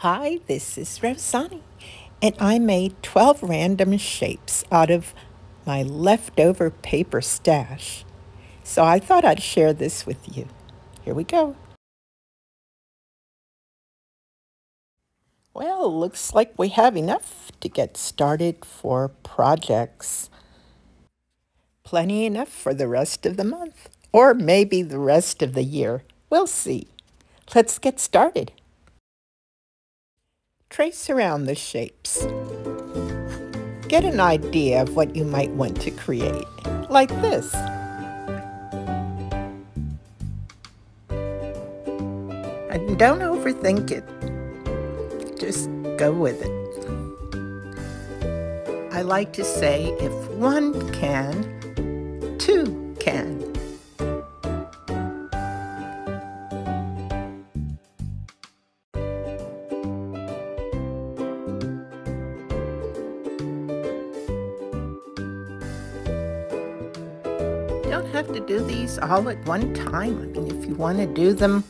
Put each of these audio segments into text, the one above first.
Hi, this is Rozani, and I made 12 random shapes out of my leftover paper stash. So I thought I'd share this with you. Here we go. Well, looks like we have enough to get started for projects. Plenty enough for the rest of the month, or maybe the rest of the year. We'll see. Let's get started. Trace around the shapes. Get an idea of what you might want to create, like this. And don't overthink it. Just go with it. I like to say if one can, don't have to do these all at one time. I mean, if you want to do them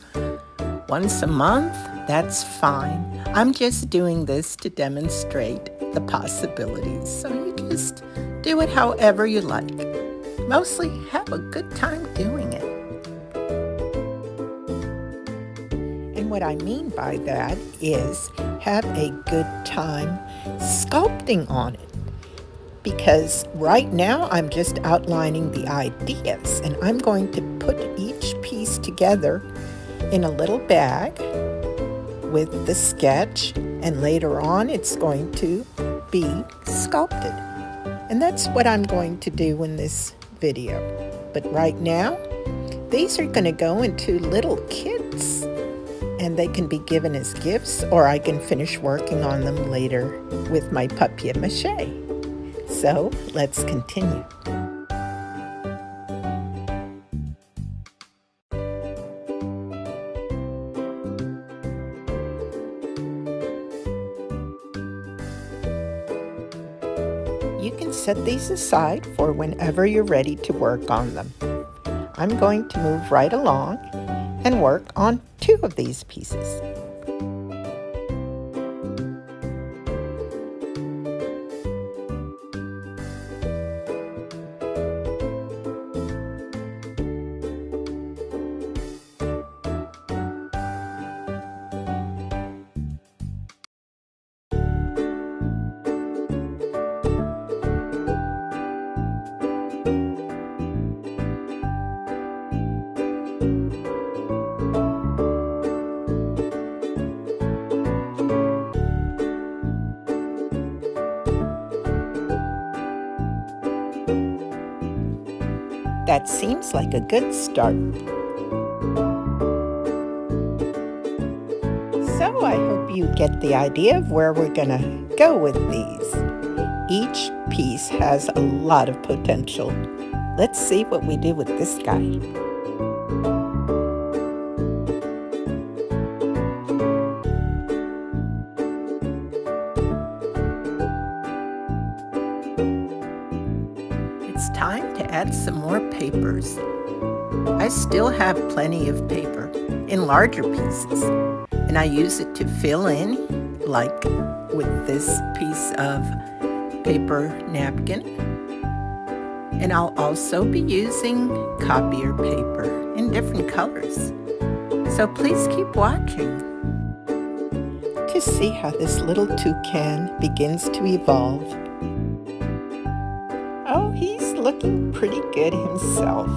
once a month, that's fine. I'm just doing this to demonstrate the possibilities. So you just do it however you like. Mostly have a good time doing it. And what I mean by that is have a good time sculpting on it because right now I'm just outlining the ideas and I'm going to put each piece together in a little bag with the sketch and later on it's going to be sculpted. And that's what I'm going to do in this video. But right now, these are going to go into little kits and they can be given as gifts or I can finish working on them later with my papier-mâché. So let's continue. You can set these aside for whenever you're ready to work on them. I'm going to move right along and work on two of these pieces. That seems like a good start. So I hope you get the idea of where we're going to go with these. Each piece has a lot of potential. Let's see what we do with this guy. Time to add some more papers. I still have plenty of paper in larger pieces, and I use it to fill in, like with this piece of paper napkin. And I'll also be using copier paper in different colors. So please keep watching to see how this little toucan begins to evolve looking pretty good himself.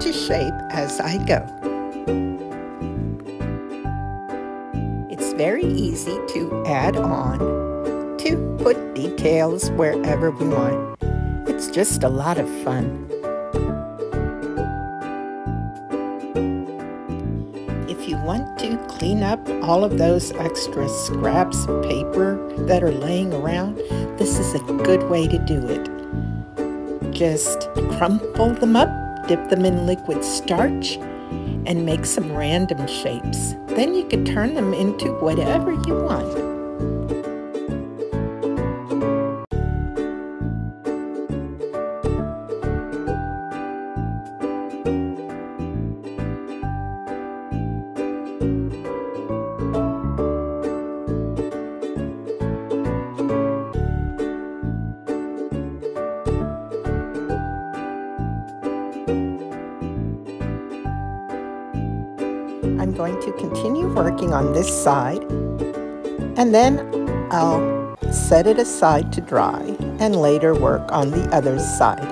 into shape as I go. It's very easy to add on, to put details wherever we want. It's just a lot of fun. If you want to clean up all of those extra scraps of paper that are laying around, this is a good way to do it. Just crumple them up, dip them in liquid starch, and make some random shapes. Then you could turn them into whatever you want. Going to continue working on this side and then I'll set it aside to dry and later work on the other side.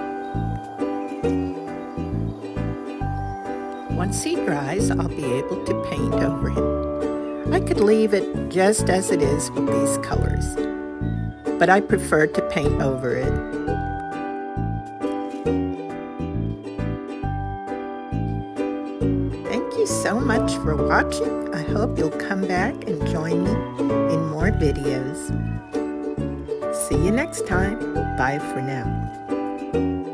Once he dries, I'll be able to paint over him. I could leave it just as it is with these colors, but I prefer to paint over it for watching. I hope you'll come back and join me in more videos. See you next time. Bye for now.